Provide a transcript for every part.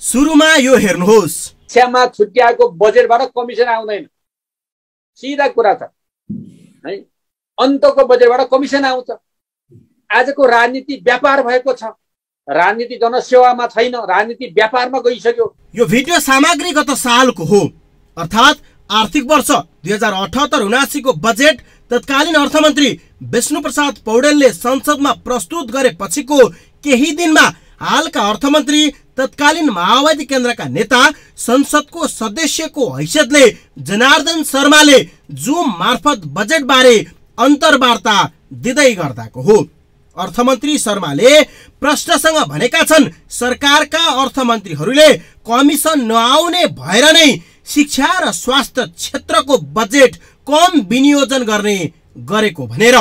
सुरुमा यो हेर्नुहोस्। शिक्षामा छुट्याएको बजेटबाट कमिसन आउँदैन। सिधा कुरा छ। है? अन्तको बजेटबाट कमिसन आउँछ। आजको राजनीति व्यापार भएको छ। राजनीति जनसेवामा छैन। राजनीति व्यापारमा गइसक्यो। यो भिडियो सामग्री गत सालको हो। अर्थात् आर्थिक वर्ष दुई हजार अठहत्तर उनासीको बजेट तत्कालीन अर्थमन्त्री विष्णु प्रसाद पौडेलले संसदमा प्रस्तुत गरेपछिको केही दिनमा हालका अर्थमन्त्री तत्कालीन माओवादी केन्द्रका नेता संसदको सदस्यको हैसियतले जनार्दन शर्माले जुम मार्फत बजेट बारे अन्तर्वार्ता दिँदै गर्दाको हो। अर्थमन्त्री शर्माले प्रश्नसँग भनेका छन् सरकारका अर्थमन्त्रीहरूले कमिसन नआउने भएर नै शिक्षा र स्वास्थ्य क्षेत्रको बजेट कम विनियोजन गर्ने गरेको भनेर।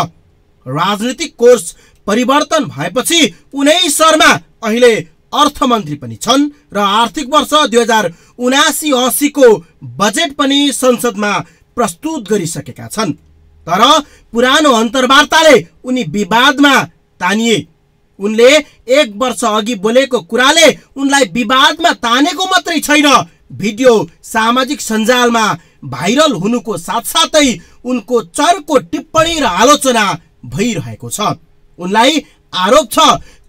राजनीतिक कोर्स परिवर्तन भएपछि उनै शर्मा अहिले अर्थमन्त्री पनि छन् र आर्थिक वर्ष दुई हजार उनासी असीको बजेट पनि संसदमा प्रस्तुत गरिसकेका छन्। तर पुरानो अन्तर्वार्ताले उनी विवादमा तानिए। उनले एक वर्ष अघि बोलेको कुराले उनलाई विवादमा तानेको मात्रै छैन। भिडियो सामाजिक सञ्जालमा भाइरल हुनुको साथसाथै उनको चर्को टिप्पणी र आलोचना भइरहेको छ। उनलाई आरोप छ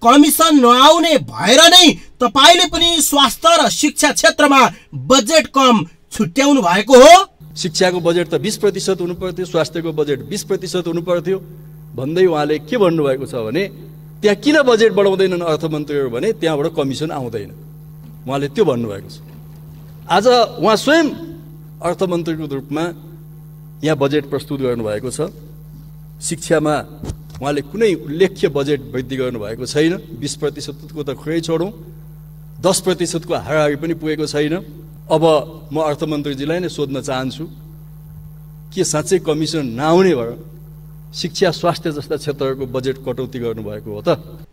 कमिसन नआउने भएर नै तपाईँले पनि स्वास्थ्य र शिक्षा क्षेत्रमा बजेट कम छुट्याउनु भएको हो। शिक्षाको बजेट त बिस प्रतिशत हुनु पर्थ्यो स्वास्थ्यको बजेट बिस प्रतिशत हुनु पर्थ्यो। भन्दै उहाँले के भन्नुभएको छ भने त्यहाँ किन बजेट बढाउँदैनन् अर्थमन्त्रीहरू भने त्यहाँबाट कमिसन आउँदैन। उहाँले त्यो भन्नुभएको छ। आज उहाँ स्वयं अर्थमन्त्रीको रूपमा यहाँ बजेट प्रस्तुत गर्नुभएको छ। शिक्षामा उहाँले कुनै उल्लेख्य बजेट वृद्धि गर्नुभएको छैन। बिस प्रतिशतको त खुरै छोडौँ। दस प्रतिशतको हाराहारी पनि पुगेको छैन। अब म अर्थमन्त्रीजीलाई नै सोध्न चाहन्छु के साँच्चै कमिसन नआउने भएर शिक्षा स्वास्थ्य जस्ता क्षेत्रहरूको बजेट कटौती गर्नुभएको हो त?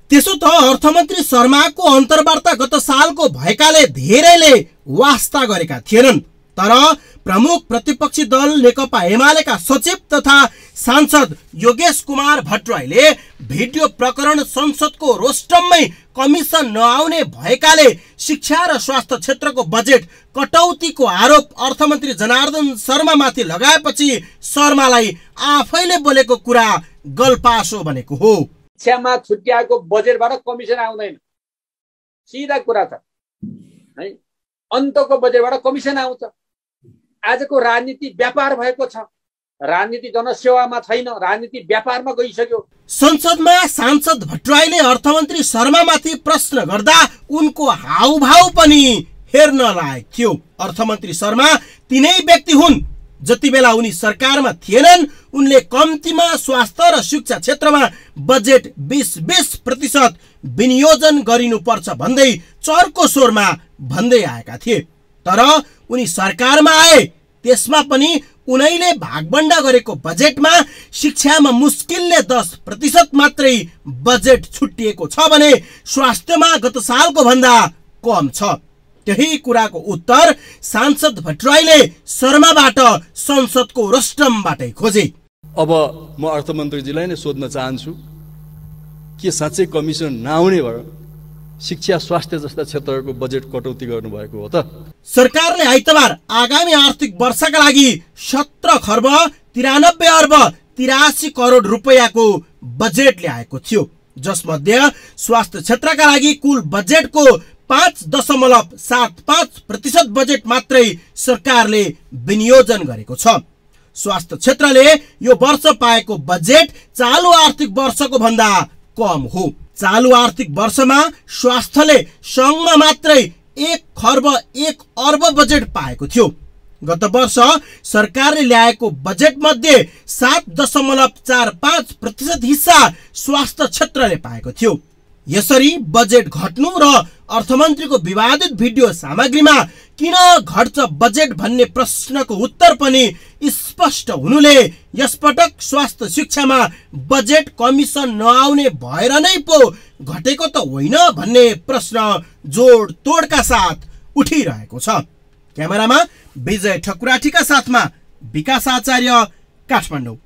त्यसो त अर्थमन्त्री शर्माको अन्तर्वार्ता गत सालको भएकाले धेरैले वास्ता गरेका थिएनन्। तर प्रमुख प्रतिपक्षी दल नेकपा एमालेका सचिव तथा सांसद योगेश कुमार भट्टराईले भिडियो प्रकरण संसदको रोस्टममै कमिसन नआउने भएकाले शिक्षा र स्वास्थ्य क्षेत्रको बजेट कटौतीको आरोप अर्थमन्त्री जनार्दन शर्मामाथि लगाएपछि शर्मालाई आफैले बोलेको कुरा गलपासो भनेको हो। शिक्षामा छुट्याएको बजेटबाट कमिसन आउँदैन। सिधा कुरा छ। है? अन्तको बजेटबाट कमिसन आउँछ। आजको राजनीति व्यापार भएको छ। राजनीति जनसेवामा छैन राजनीति व्यापारमा गइसक्यो। संसदमा सांसद भट्टराईले अर्थमन्त्री शर्मामाथि प्रश्न गर्दा उनको हाउभाउ पनि हेर्न लायक थियो अर्थमन्त्री शर्मा तिनै व्यक्ति हुन्। जति बेला उनी सरकारमा थिएनन् उनले कम्तीमा स्वास्थ्य र शिक्षा क्षेत्रमा बजेट बिस बिस प्रतिशत विनियोजन गरिनुपर्छ भन्दै चर्को स्वरमा भन्दै आएका थिए। तर उनी सरकारमा आए। त्यसमा पनि उनैले भागबन्डा गरेको बजेटमा शिक्षामा मुस्किलले दस प्रतिशत मात्रै बजेट छुट्टिएको छ भने स्वास्थ्यमा गत सालको भन्दा कम छ। त्यही कुराको उत्तर सांसद भट्टराईले शर्माबाट संसदको रस्टमबाटै खोजे। अब म अर्थमन्त्रीजीलाई नै सोध्न चाहन्छु के साँच्चै कमिसन नआउने भएर शिक्षा स्वास्थ्य जस्ता क्षेत्रहरूको बजेट कटौती गर्नुभएको हो त। सरकारले आइतबार आगामी आर्थिक वर्षका लागि सत्र खर्ब तिरानब्बे अर्ब तिरासी करोड रुपियाँको बजेट ल्याएको थियो। जसमध्ये स्वास्थ्य क्षेत्रका लागि कुल बजेटको पाँच दशमलव सात पाँच प्रतिशत बजेट मात्रै सरकारले विनियोजन गरेको छ। स्वास्थ्य क्षेत्रले यो वर्ष पाएको बजेट चालु आर्थिक वर्षको भन्दा कम हो। चालु आर्थिक वर्षमा स्वास्थ्यले सङ्घमा मात्रै एक खर्ब एक अर्ब बजेट पाएको थियो। गत वर्ष सरकारले ल्याएको बजेट मध्ये सात दशमलव चार पाँच प्रतिशत हिस्सा स्वास्थ्य क्षेत्रले पाएको थियो। यसरी बजेट घट्नु र अर्थमन्त्रीको विवादित भिडियो सामग्रीमा किन घट्छ बजेट भन्ने प्रश्नको उत्तर पनि स्पष्ट हुनुले यसपटक स्वास्थ्य शिक्षामा बजेट कमिसन नआउने भएर नै पो घटेको त होइन भन्ने प्रश्न जोड तोडका साथ उठिरहेको छ। क्यामेरामा विजय ठकुराठीका साथमा विकास आचार्य काठमाडौँ।